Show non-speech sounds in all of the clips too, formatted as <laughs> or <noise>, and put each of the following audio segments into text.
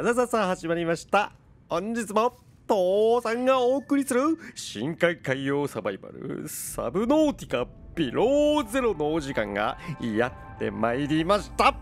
さささ始まりました。本日も父さんがお送りする深海海洋サバイバルサブノーティカピローゼロのお時間がやってまいりました。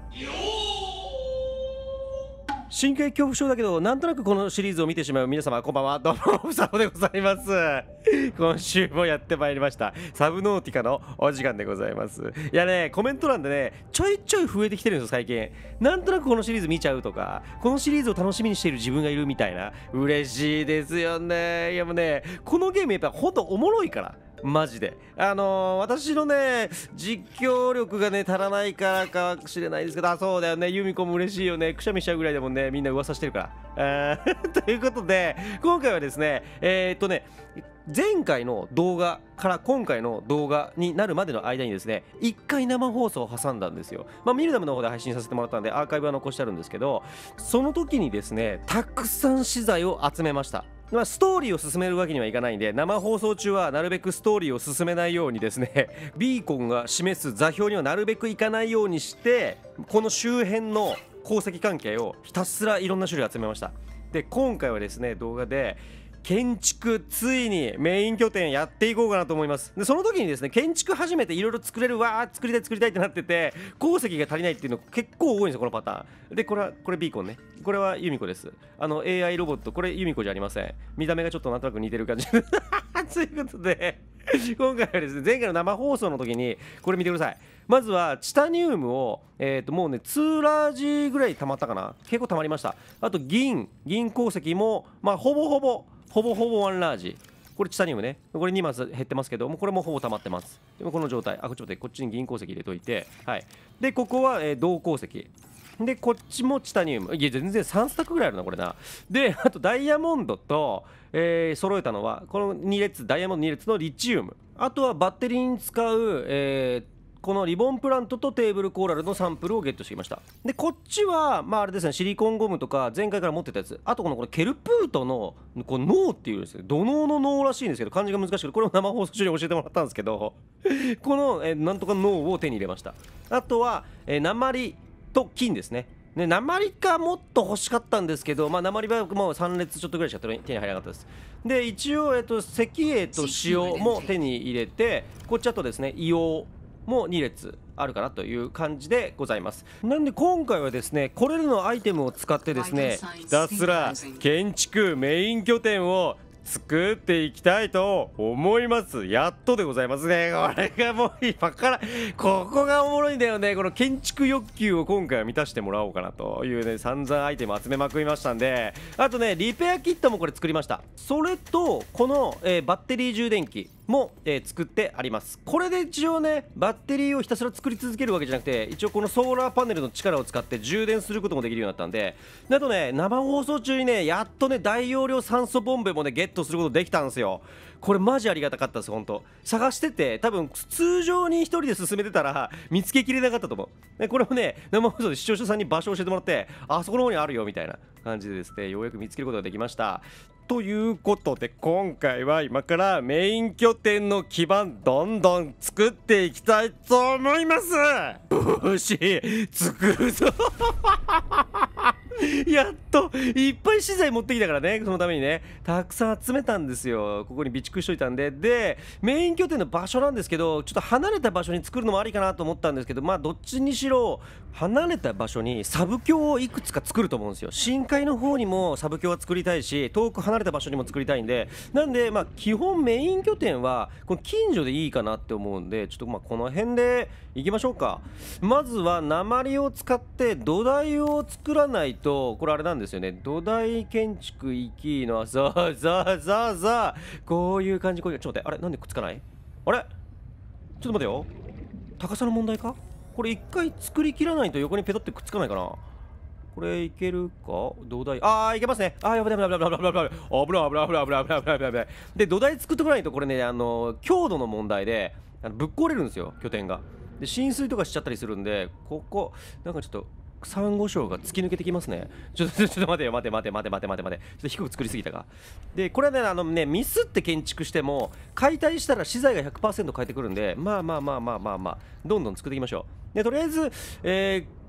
深海恐怖症だけどなんとなくこのシリーズを見てしまう皆様こんばんは。どうもおさでございます。<laughs> 今週もやってまいりました。サブノーティカのお時間でございます。いやねコメント欄でねちょいちょい増えてきてるんですよ最近。なんとなくこのシリーズ見ちゃうとかこのシリーズを楽しみにしている自分がいるみたいな。嬉しいですよね。いやもうねこのゲームやっぱほんとおもろいから。マジで。あのー、私のね実況力がね足らないからかもしれないですけどあそうだよね。ユミコも嬉しいよね。くしゃみしちゃうぐらいでもね。みんな噂してるから。<laughs> ということで今回はですねえー、っとね前回の動画から今回の動画になるまでの間にですね1回生放送を挟んだんですよ。まあミルダムの方で配信させてもらったんでアーカイブは残してあるんですけどその時にですねたくさん資材を集めました。まあ、ストーリーを進めるわけにはいかないんで生放送中はなるべくストーリーを進めないようにですね <laughs> ビーコンが示す座標にはなるべくいかないようにしてこの周辺の鉱石関係をひたすらいろんな種類集めました。で今回はですね動画で建築ついにメイン拠点やっていこうかなと思います。でその時にですね建築始めていろいろ作れるわー作りたい作りたいってなってて鉱石が足りないっていうの結構多いんですよこのパターン。でこれはこれビーコンね。これはユミコです。あの AI ロボット。これユミコじゃありません。見た目がちょっとなんとなく似てる感じ。<laughs> ということで今回はですね前回の生放送の時にこれ見てください。まずはチタニウムを、えー、ともうね2ラージぐらい溜まったかな。結構溜まりました。あと銀。銀鉱石もまあほぼほぼほぼほぼワンラージ。これチタニウムねこれ2マス減ってますけどもこれもほぼ溜まってます。でもこの状態。あちょっと待ってこっちに銀鉱石入れといて。はい。でここは、えー、銅鉱石。でこっちもチタニウム。いや全然3スタックぐらいあるなこれな。であとダイヤモンドと、えー、揃えたのはこの2列ダイヤモンド2列のリチウム。あとはバッテリーに使う、えー、このリボンプラントとテーブルコーラルのサンプルをゲットしてきました。でこっちはまああれですねシリコンゴムとか前回から持ってたやつ。あとこのこれケルプートのこの脳っていうですね土のの脳らしいんですけど漢字が難しくてこれを生放送中に教えてもらったんですけど <laughs> この、えなんとか脳を手に入れました。あとは、え、鉛と金ですね。ね、鉛かもっと欲しかったんですけど、まあ、鉛はもう3列ちょっとぐらいしか手に入らなかったです。で一応、えっと、石英と塩も手に入れてこっちあとですね硫黄。も2列あるかなという感じでございます。なんで今回はですねこれらのアイテムを使ってですねひたすら建築メイン拠点を作っていきたいと思います。やっとでございますね。これがもう今からここがおもろいんだよね。この建築欲求を今回は満たしてもらおうかなというね散々アイテム集めまくりましたんで。あとねリペアキットもこれ作りました。それとこの、えー、バッテリー充電器も、えー、作ってあります。これで一応ねバッテリーをひたすら作り続けるわけじゃなくて一応このソーラーパネルの力を使って充電することもできるようになったんであとね生放送中にねやっとね大容量酸素ボンベもねゲットすることできたんですよ。これマジありがたかったです本当。探してて多分通常に1人で進めてたら見つけきれなかったと思う。これもね生放送で視聴者さんに場所を教えてもらってあそこの方にあるよみたいな感じでですねようやく見つけることができました。ということで今回は今からメイン拠点の基盤どんどん作っていきたいと思います。よし作るぞ <laughs> やっといっぱい資材持ってきたからねそのためにね。たくさん集めたんですよ。ここに備蓄しといたんで。でメイン拠点の場所なんですけどちょっと離れた場所に作るのもありかなと思ったんですけどまあどっちにしろ離れた場所にサブ橋をいくつか作ると思うんですよ。深海の方にもサブ橋は作りたいし遠く離れた場所にも作りたいんで。なんでまあ基本メイン拠点はこの近所でいいかなって思うんでちょっとまあこの辺でいきましょうか。まずは鉛を使って土台を作らないととこれあれなんですよね。土台建築行きのザーザーザーザーこういう感じこういうちょっと待ってあれなんでくっつかない？あれ？ちょっと待てよ。高さの問題か？これ一回作りきらないと横にペタってくっつかないかな？これいけるか？土台。ああいけますね。ああやばいやばいやばいやばいやばい危ない危ない危ない。危ない危ない危ない危ない危ない。で土台作っとかないとこれねあの強度の問題であのぶっ壊れるんですよ拠点が。で浸水とかしちゃったりするんでここなんかちょっとサンゴ礁が突き抜けてきますね。ちょっと、<laughs> ちょっと待てよ、待て待て待て待て待て待て。ちょっと低く作りすぎたか。で、これはね、あのね、ミスって建築しても、解体したら資材が100%変えてくるんで、まあまあまあまあまあまあ、どんどん作っていきましょう。で、とりあえず、えー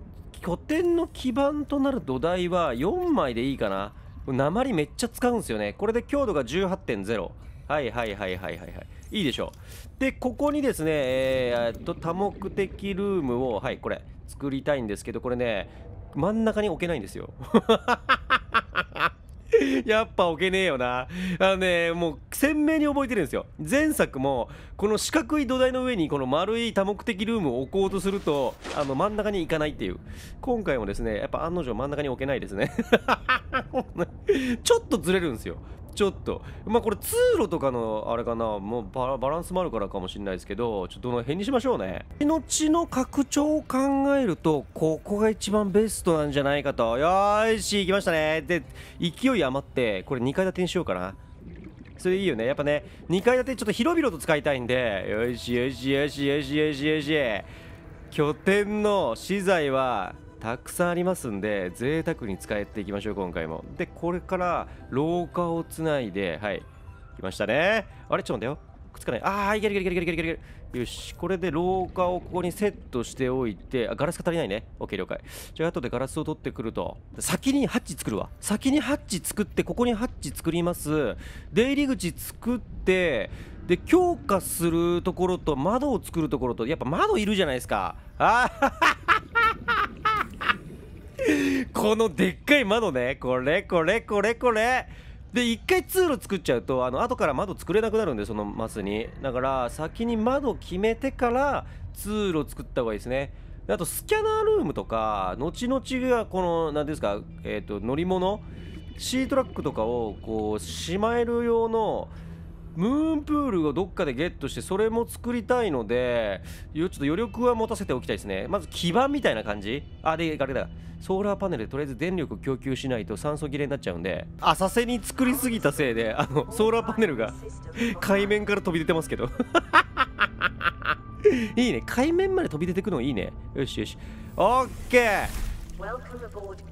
拠点の基盤となる土台は4枚でいいかな鉛めっちゃ使うんですよねこれで強度が18.0はいはいはいはいはいはいいいでしょうでここにですねえー、っと多目的ルームをはいこれ作りたいんですけどこれね真ん中に置けないんですよ <laughs> やっぱ置けねえよな。あのね、もう鮮明に覚えてるんですよ。前作も、この四角い土台の上にこの丸い多目的ルームを置こうとすると、あの真ん中に行かないっていう。今回もですね、やっぱ案の定真ん中に置けないですね。<laughs> ちょっとずれるんですよ。ちょっと。まあこれ通路とかのあれかな。もうバランスもあるからかもしれないですけどちょっとどの辺にしましょうね。命の拡張を考えるとここが一番ベストなんじゃないかと。よーし行きましたね。で勢い余ってこれ2階建てにしようかな。それいいよね。やっぱね2階建てちょっと広々と使いたいんで。よしよしよしよしよしよし。拠点の資材はたくさんありますんで贅沢に使っていきましょう今回も。でこれから廊下をつないではい。来ましたね。あれ？ちょっと待ってよ。くっつかない。ああいけるいけるいけるいけるいけるよしこれで廊下をここにセットしておいてあガラスが足りないね。OK 了解。じゃあ後でガラスを取ってくると。先にハッチ作るわ。先にハッチ作ってここにハッチ作ります。出入り口作ってで強化するところと窓を作るところとやっぱ窓いるじゃないですか。あこのでっかい窓ね。これこれこれこれ。で一回通路作っちゃうとあの後から窓作れなくなるんでそのマスに。だから先に窓決めてから通路作った方がいいですね。あとスキャナールームとか後々がこの何ですかえっ、ー、と乗り物？シートラックとかをこうしまえる用のムーンプールをどっかでゲットしてそれも作りたいのでちょっと余力は持たせておきたいですね。まず基盤みたいな感じ。あであれだ。ソーラーパネルでとりあえず電力供給しないと酸素切れになっちゃうんで。浅瀬に作りすぎたせいであのソーラーパネルが <laughs> 海面から飛び出てますけど。<laughs> いいね。海面まで飛び出てくのいいね。よしよし。オッケー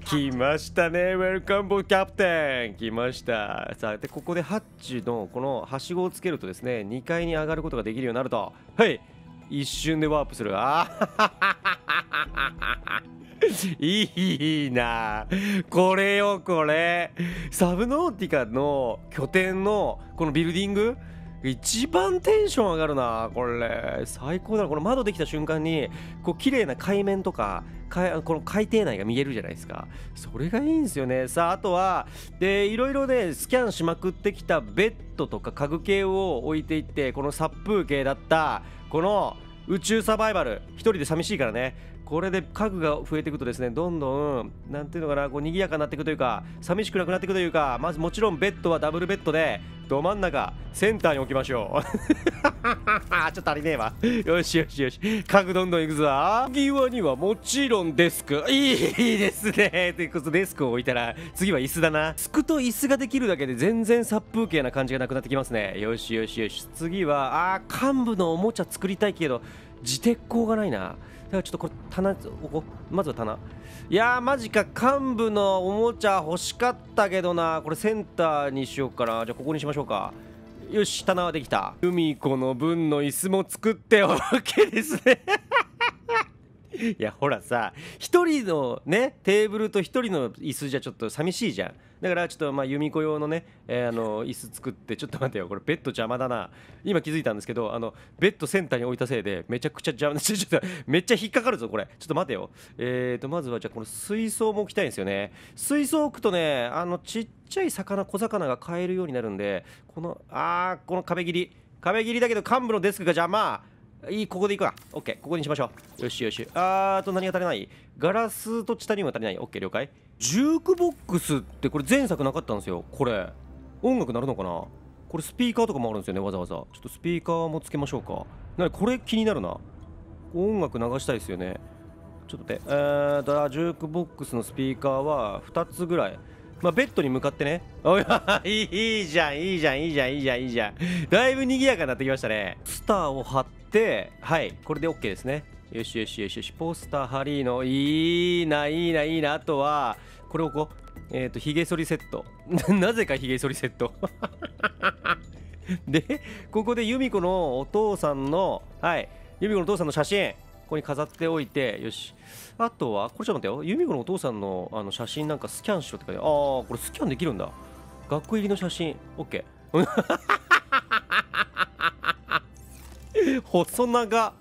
来ましたね。ウェルカムボーキャプテン来ました。さあでここでハッチのこのはしごをつけるとですね2階に上がることができるようになると。はい。一瞬でワープする。あいいな。これよこれ。サブノーティカの拠点のこのビルディング一番テンション上がるなこれ。最高だ。なこの窓できた瞬間にこう綺麗な海面とかかこの海底内が見えるじゃないですか。それがいいんですよね。さああとはでいろいろねスキャンしまくってきたベッドとか家具系を置いていってこの殺風景だったこの宇宙サバイバル。1人で寂しいからね。これで家具が増えていくとですねどんどん何ていうのかなこう賑やかになっていくというか寂しくなくなっていくというかまずもちろんベッドはダブルベッドでど真ん中センターに置きましょう。<laughs> ちょっと足りねえわ。よしよしよし。家具どんどんいくぞ。際にはもちろんデスク。いいですね。ということデスクを置いたら次は椅子だな。つくと椅子ができるだけで全然殺風景な感じがなくなってきますね。よしよしよし。次はあ幹部のおもちゃ作りたいけど自鉄鋼がないな。からちょっとこれ棚ここまずは棚。いやーマジか幹部のおもちゃ欲しかったけどな。これセンターにしようかな。じゃあここにしましょうか。よし棚はできた。海子の分の椅子も作っておけですね。いやほらさ1人のねテーブルと1人の椅子じゃちょっと寂しいじゃん。だからちょっとまあ由美子用のね、えー、あの椅子作ってちょっと待ってよ。これベッド邪魔だな。今気づいたんですけどあのベッドセンターに置いたせいでめちゃくちゃ邪魔ちょっとめっちゃ引っかかるぞこれ。ちょっと待てよ。えーとまずはじゃあこの水槽も置きたいんですよね。水槽置くとねあのちっちゃい魚小魚が買えるようになるんでこのあーこの壁切り。壁切りだけど幹部のデスクが邪魔。いいここでいくわ。OK ここにしましょう。よしよし。あーと何が足りない？ガラスとチタニウムが足りない。OK 了解。ジュークボックスってこれ前作なかったんですよ。これ。音楽鳴るのかな？これスピーカーとかもあるんですよねわざわざ。ちょっとスピーカーもつけましょうか。なこれ気になるな。音楽流したいですよね。ちょっと待って。えーとジュークボックスのスピーカーは2つぐらい。まあ、ベッドに向かってね。いいいいじゃん、いいじゃん、いいじゃん、いいじゃん、いいじゃん。だいぶ賑やかになってきましたね。スターを貼って、てはい、これで OK ですね。よしよしよしよし、ポスター貼りの、いいな、いいな、いいな。あとは、これをこう、えっ、ー、と、ひげ剃りセット。<laughs> なぜかひげ剃りセット。<laughs> で、ここで由美子のお父さんの、はい、由美子のお父さんの写真。ここに飾っておいてよしあとはこれちょっと待ってよ由美子のお父さんのあの写真なんかスキャンしろって書いてああこれスキャンできるんだ学校入りの写真 OK 細長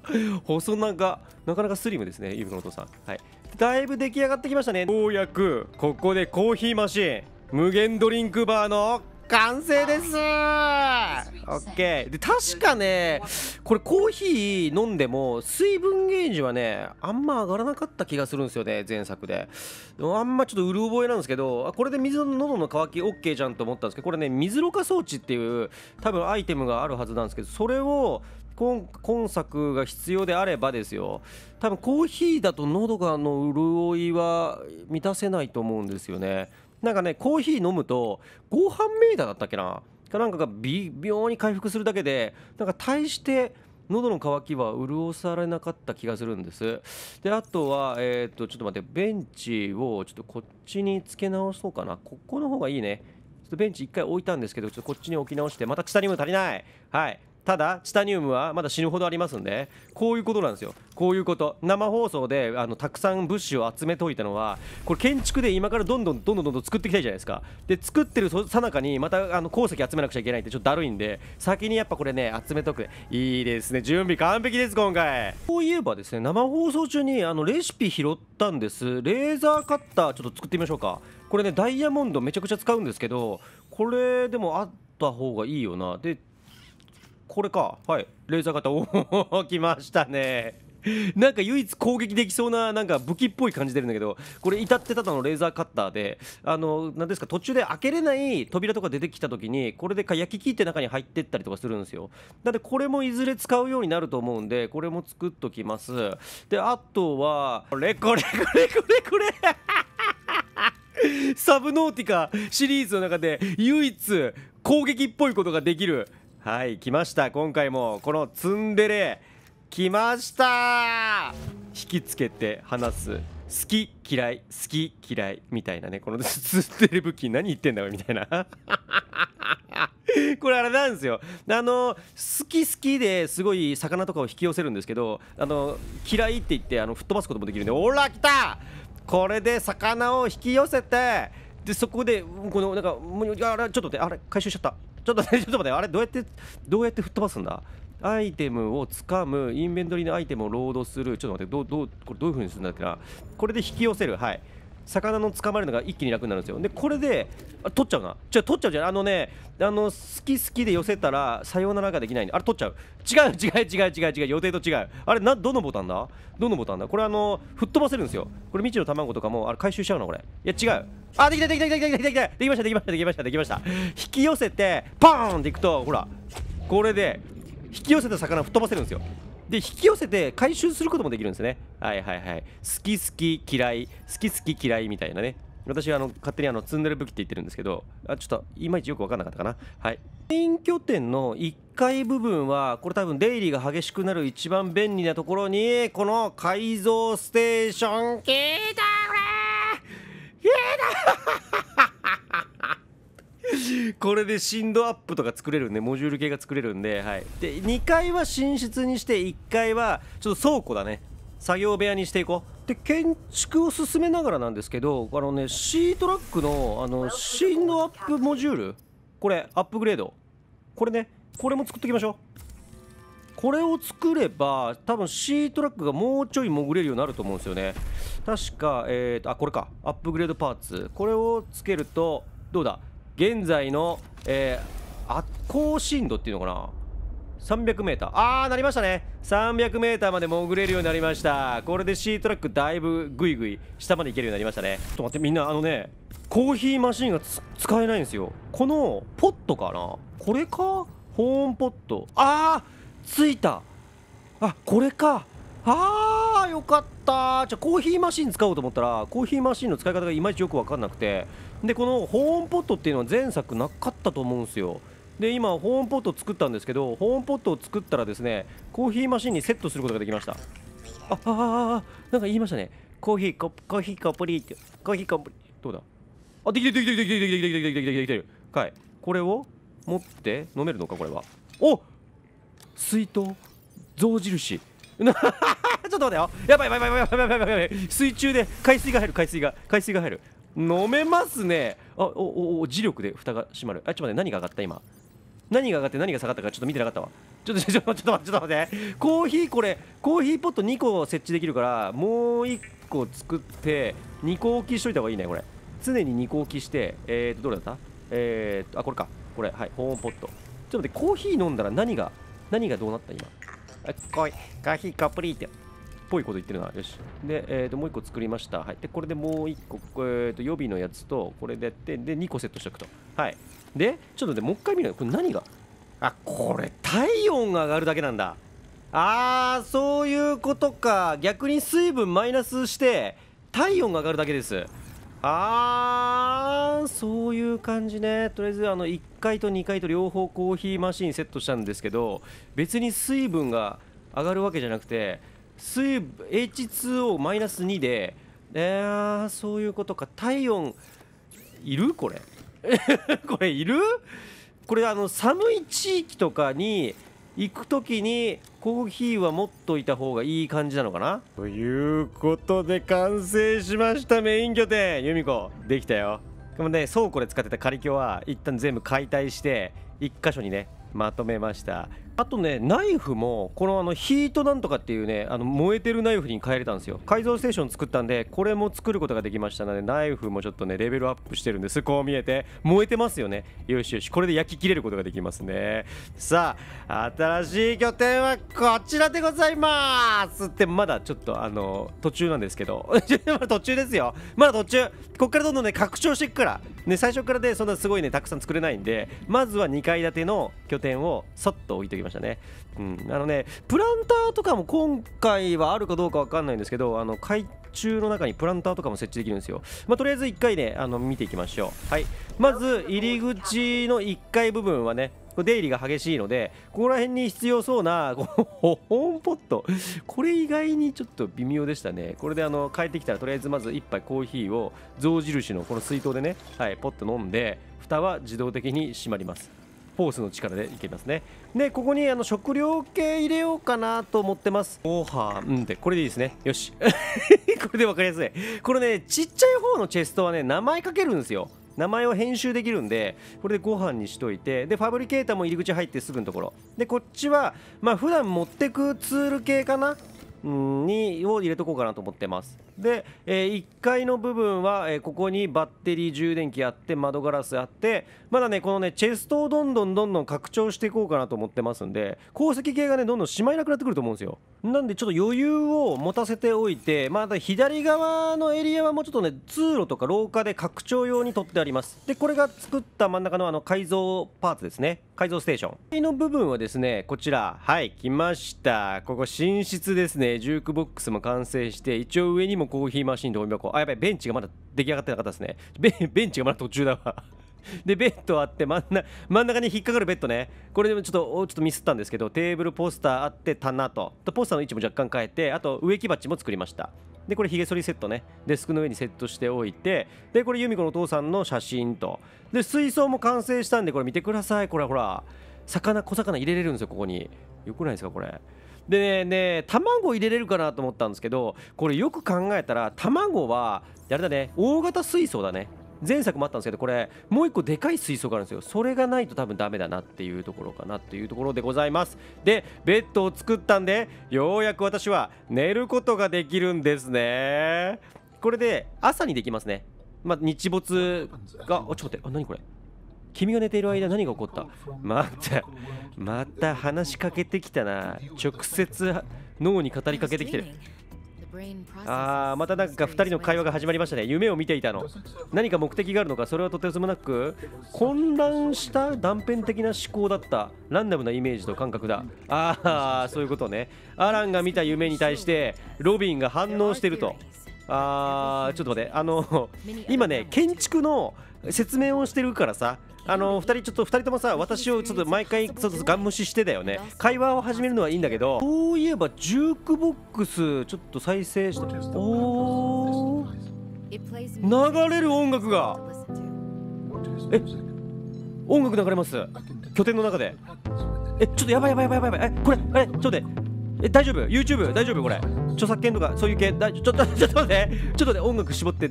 細長なかなかスリムですねゆうのお父さん。はい。だいぶ出来上がってきましたね。ようやくここでコーヒーマシン無限ドリンクバーの完成です。オッケーで確かねこれコーヒー飲んでも水分ゲージはねあんま上がらなかった気がするんですよね前作で。あんまちょっとうる覚えなんですけどこれで水の喉の渇き OK じゃんと思ったんですけどこれね水ろ過装置っていう多分アイテムがあるはずなんですけどそれを今今作が必要であればですよ。多分コーヒーだと喉がの潤いは満たせないと思うんですよね。なんかねコーヒー飲むと合飯メーターだったっけな？かなんかが微妙に回復するだけでなんか大して喉の渇きは潤されなかった気がするんです。であとはえっ、とちょっと待ってベンチをちょっとこっちにつけ直そうかな。ここの方がいいね。ちょっとベンチ1回置いたんですけどちょっとこっちに置き直してまたチタニウム足りない。はい。ただチタニウムはまだ死ぬほどありますんでこういうことなんですよ。こういうこと。生放送であのたくさん物資を集めといたのはこれ建築で今からどんどんどんどんどん作っていきたいじゃないですか。で作ってるさなかにまたあの鉱石集めなくちゃいけないってちょっとだるいんで先にやっぱこれね集めとく。いいですね。準備完璧です今回。こういえばですね生放送中にあのレシピ拾ったんです。レーザーカッターちょっと作ってみましょうか。これねダイヤモンドめちゃくちゃ使うんですけどこれでもあった方がいいよな。でこれか。はい。レーザー型。おお来ましたね。なんか唯一攻撃できそうななんか武器っぽい感じてるんだけどこれ至ってただのレーザーカッターであの何ですか途中で開けれない扉とか出てきた時にこれでか焼き切って中に入ってったりとかするんですよ。なのでこれもいずれ使うようになると思うんでこれも作っときます。であとはこれこれこれこれこれサブノーティカシリーズの中で唯一攻撃っぽいことができるはい来ました。今回もこのツンデレ来ました。引きつけて話す。好き嫌い好き嫌いみたいなねこのツンデレ武器何言ってんだよみたいな。<laughs> これあれなんですよ。あの好き好きですごい魚とかを引き寄せるんですけどあの嫌いって言ってあの吹っ飛ばすこともできるんでおら来た！これで魚を引き寄せてでそこでこのなんかちょっと待ってあれ回収しちゃった。ちょっと待ってちょっと待ってあれどうやってどうやって吹っ飛ばすんだ？アイテムをつかむインベントリーのアイテムをロードする。ちょっと待ってどうどうこれどういう風にするんだっけな？これで引き寄せる。はい。魚の捕まえるのが一気に楽になるんですよ。でこれであ取っちゃうな。じゃ取っちゃうじゃん。あのねあの好き好きで寄せたらさようならができない。んであれ取っちゃう。違う違う違う違う違う。予定と違う。あれなどのボタンだ？どのボタンだ？これあの吹っ飛ばせるんですよ。これ未知の卵とかもあれ回収しちゃうのこれ。いや違う。あできたできたできたできたできたできましたできましたできましたできました。引き寄せてパーンっていくとほらこれで引き寄せた魚吹っ飛ばせるんですよ。で引き寄せて回収することもできるんですね。はいはいはい。好き好き嫌い好き好き嫌いみたいなね。私はあの勝手にあの積んでる武器って言ってるんですけどあちょっといまいちよく分かんなかったかな。はい。メイン拠点の1階部分はこれ多分出入りが激しくなる一番便利なところにこの改造ステーション。聞いたこれ <laughs> これで振動アップとか作れるんでモジュール系が作れるんで,、はい、で2階は寝室にして1階はちょっと倉庫だね。作業部屋にしていこう。で建築を進めながらなんですけどあのね C トラックのあの振動アップモジュール？これアップグレード。これねこれも作っておきましょう。これを作れば多分 C トラックがもうちょい潜れるようになると思うんですよね。確かえーとあこれか。アップグレードパーツ。これをつけるとどうだ？現在の、えー、圧高深度っていうのかな？300m あーなりましたね。300m まで潜れるようになりました。これで C トラックだいぶグイグイ下まで行けるようになりましたね。ちょっと待ってみんなあのねコーヒーマシンが使えないんですよ。このポットかな？これか？保温ポット。あーついた。あこれか。あーよかった。じゃあコーヒーマシン使おうと思ったらコーヒーマシンの使い方がいまいちよく分かんなくて。でこの保温ポットっていうのは前作なかったと思うんですよ。で今保温ポットを作ったんですけど保温ポットを作ったらですねコーヒーマシンにセットすることができました。あああなんか言いましたね。コーヒーココーヒーコプリーってコーヒーコプリどうだ？あできてるできてるできてるできてるできてるできてるできてる。はい。これを持って飲めるのかこれは。おっ！水筒象印。な <laughs> ちょっと待ってよ。やばいやばいやばいやばいやばいやばい。やばい水中で海水が入る海水が海水が入る。飲めますね。あおおお磁力で蓋が閉まる。あちょっと待って何が上がった今？何が上がって何が下がったかちょっと見てなかったわ。ちょっとちょっとちょっと待ってちょっと待って。コーヒーこれコーヒーポット2個設置できるからもう1個作って2個置きしといた方がいいねこれ。常に2個置きしてえーとどれだった？えーとあこれか。これはい保温ポット。ちょっと待ってコーヒー飲んだら何が何がどうなった今？あこいコーヒーカプリーってぽいこと言ってるな。よし。で、えー、ともう1個作りました。はい。で、これでもう1個、えー、と予備のやつと、これでやって、で、2個セットしておくと。はい。で、ちょっとでもう一回見るこれ何が？あ、これ体温が上がるだけなんだ。あー、そういうことか。逆に水分マイナスして、体温が上がるだけです。あー、そういう感じね。とりあえず、あの、1階と2階と両方コーヒーマシンセットしたんですけど、別に水分が上がるわけじゃなくて、水 H2O マイナス2でえー、そういうことか。体温いる？これ。<laughs> これいる？これあの寒い地域とかに行く時にコーヒーは持っといた方がいい感じなのかな？ということで完成しましたメイン拠点由美子できたよ。でもね倉庫で使ってた仮居は一旦全部解体して1箇所にねまとめましたあとねナイフもこのあのヒートなんとかっていうねあの燃えてるナイフに変えれたんですよ。改造ステーション作ったんでこれも作ることができましたのでナイフもちょっとねレベルアップしてるんです。こう見えて燃えてますよね。よしよしこれで焼き切れることができますね。さあ新しい拠点はこちらでございますってまだちょっとあの途中なんですけど。<laughs> まだ途中ですよ。まだ途中。こっからどんどんね拡張していくから。ね最初からでそんなすごいねたくさん作れないんでまずは2階建ての拠点をそっと置いておきまましたね。うん、あのね、プランターとかも今回はあるかどうかわかんないんですけど、あの海中の中にプランターとかも設置できるんですよ。まあ、とりあえず1回ね、あの見ていきましょう。はい。まず、入り口の1階部分はね、出入りが激しいので、ここら辺に必要そうなこ、保温ポット。これ意外にちょっと微妙でしたね。これであの帰ってきたら、とりあえずまず1杯コーヒーを象印のこの水筒でね、はい、ポッと飲んで、蓋は自動的に閉まります。フォースの力でいけますね。でここにあの食料系入れようかなと思ってます。ご飯うんでこれでいいですね。よし。<laughs> これで分かりやすい。これねちっちゃい方のチェストはね名前書けるんですよ。名前を編集できるんでこれでご飯にしといてでファブリケーターも入り口入ってすぐのところ。でこっちはまあ普段持ってくツール系かな？んにを入れとこうかなと思ってます。で、えー、1階の部分は、えー、ここにバッテリー充電器あって窓ガラスあってまだねこのねチェストをどんどんどんどん拡張していこうかなと思ってますんで鉱石系がねどんどんしまいなくなってくると思うんですよ。なんでちょっと余裕を持たせておいてまだ左側のエリアはもうちょっとね通路とか廊下で拡張用に取ってあります。でこれが作った真ん中のあの改造パーツですね。改造ステーション。の部分はですねこちら。はい来ました。ここ寝室ですね。ジュークボックスも完成して一応上にもコーヒーマシンとゴミ箱あやばいベンチがまだ出来上がってなかったですね。ベンチがまだ途中だわ。<laughs> でベッドあって真んな真ん中に引っかかるベッドね。これでもちょっとちょっとミスったんですけどテーブルポスターあって棚と。ポスターの位置も若干変えてあと植木鉢も作りました。でこれひげ剃りセットね。デスクの上にセットしておいて。でこれ由美子のお父さんの写真と。で水槽も完成したんでこれ見てください。これほら魚小魚入れれるんですよここに。よくないですかこれ。でね卵入れれるかなと思ったんですけどこれよく考えたら卵はあれだね大型水槽だね。前作もあったんですけどこれもう一個でかい水槽があるんですよ。それがないと多分ダメだなっていうところかなっていうところでございます。でベッドを作ったんでようやく私は寝ることができるんですね。これで朝にできますね。まあ、日没が、あ、ちょっと待って、あ、何これ？君が寝ている間何が起こった？また、また話しかけてきたな。直接脳に語りかけてきてる。あー、またなんか2人の会話が始まりましたね。夢を見ていたの。何か目的があるのか、それはとてつもなく混乱した断片的な思考だった。ランダムなイメージと感覚だ。ああ、そういうことね。アランが見た夢に対してロビンが反応してると。あー、ちょっと待って。あの、今ね、建築の説明をしてるからさあの2人ちょっと2人ともさ私をちょっと毎回ちょっとガン無視してたよね。会話を始めるのはいいんだけどそういえばジュークボックスちょっと再生してお流れる音楽が。え音楽流れます？拠点の中で。えちょっとやばいやばいやばいやばい。えこれえちょっと待って。え大丈夫？YouTube 大丈夫？これ。著作権とかそういう系？だちょっとちょっと待って。ちょっとね音楽絞って.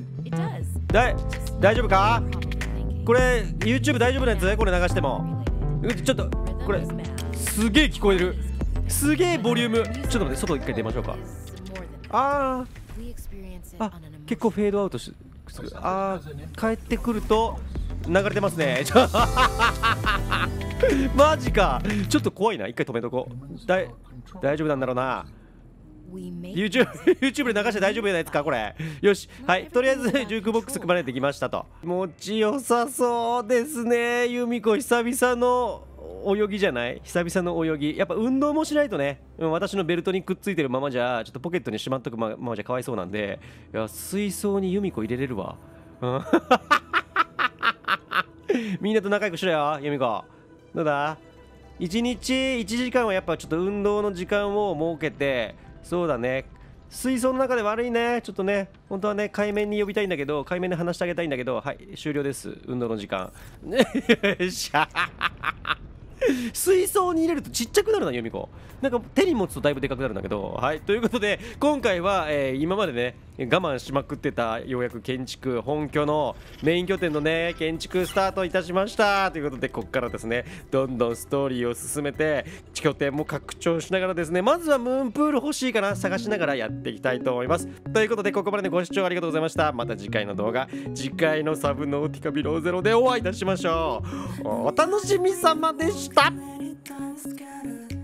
だい大丈夫か？これ YouTube 大丈夫なやつ？これ流しても。ちょっとこれすげえ聞こえる。すげえボリューム。ちょっと待って外一回出ましょうか。あー。あ結構フェードアウトしする。あー帰ってくると流れてますね。<laughs> マジか。ちょっと怖いな。一回止めとこう。だい大丈夫なんだろうな。YouTube, <laughs> YouTube で流して大丈夫なやつかこれ。よし。はい。とりあえずジュークボックス組まれてきましたと。気持ちよさそうですね。由美子久々の泳ぎじゃない？久々の泳ぎ。やっぱ運動もしないとね。うん私のベルトにくっついてるままじゃちょっとポケットにしまっとくままじゃかわいそうなんで。いや水槽に由美子入れれるわ。うん。<laughs> みんなと仲良くしろよ由美子どうだ？1日1時間はやっぱちょっと運動の時間を設けてそうだね。水槽の中で悪いね。ちょっとね本当はね海面に呼びたいんだけど海面で話してあげたいんだけどはい終了です。運動の時間。よっしゃ水槽に入れるとちっちゃくなるな由美子なんか手に持つとだいぶでかくなるんだけど。はいということで今回は、えー今までね我慢しまくってたようやく建築本拠のメイン拠点のね建築スタートいたしました。ということでここからですねどんどんストーリーを進めて拠点も拡張しながらですねまずはムーンプール欲しいかな探しながらやっていきたいと思います。ということでここまでのご視聴ありがとうございました。また次回の動画次回のサブノーティカビローゼロでお会いいたしましょう。お楽しみ様でした。stop.